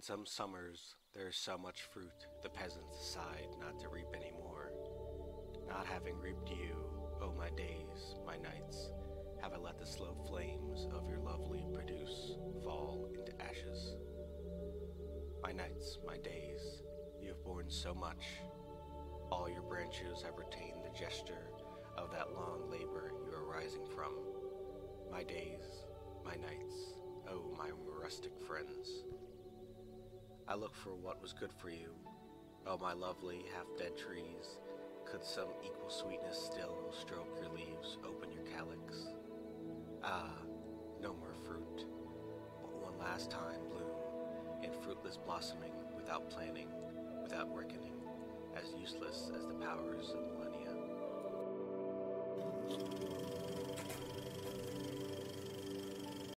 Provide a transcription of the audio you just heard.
In some summers there is so much fruit the peasants decide not to reap any more. Not having reaped you, oh my days, my nights, have I let the slow flames of your lovely produce fall into ashes. My nights, my days, you have borne so much. All your branches have retained the gesture of that long labor you are rising from. My days, my nights, oh my rustic friends. I look for what was good for you. Oh, my lovely half-dead trees, could some equal sweetness still stroke your leaves, open your calyx? Ah, no more fruit, but one last time bloom, in fruitless blossoming, without planning, without reckoning, as useless as the powers of